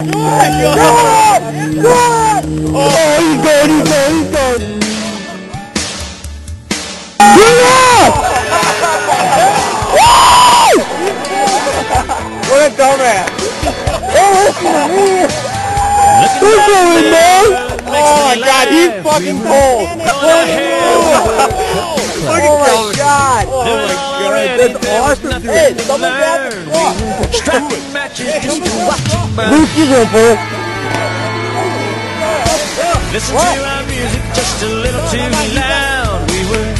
Oh, he's good, he's good, he's good. What a dumbass. Oh, listen to me. Who's going, man? Oh my god, he's fucking cold. That's awesome. Hey, someone grab the clock. Striking matches just to watch you. Luke, you go for it. Listen to our music just a little too loud. We were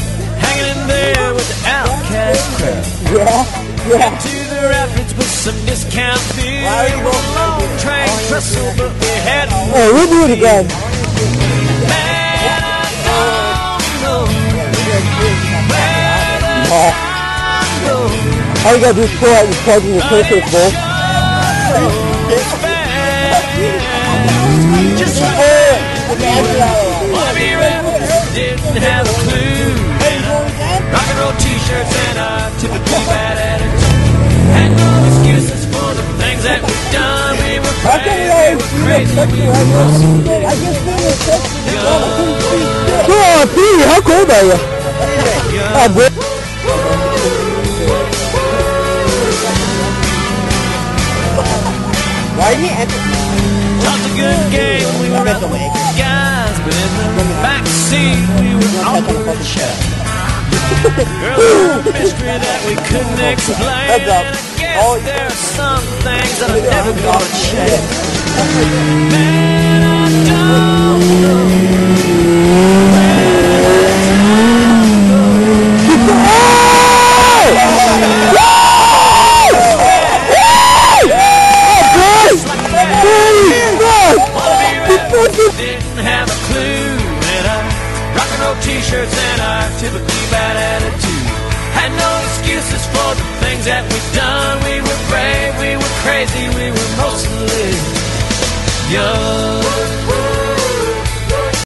hanging in there with the outcast crowd. Yeah, yeah. To the rapids with some discount beer. Why are you We were long train trestle, but we had Oh, we'll do it again. All you gotta do is pull out your plug in your Christmas bowl. it's. Just Bobby Rabbit didn't have a clue. Rock and roll t-shirts and a typically bad attitude. Had no excuses for the things that we've done. We were How we we were crazy, we were I just feel the picture. I couldn't see shit. Pete, how cold are you? Oh, boy. You enter? Talked a good game, we were the way. guys, but in the back seat we were awkward shy. Girl, a mystery that we couldn't explain. Up. I guess Oh, there are some things that I'm never gonna change. T-shirts and our typically bad attitude. Had no excuses for the things that we've done. We were brave, we were crazy, we were mostly young.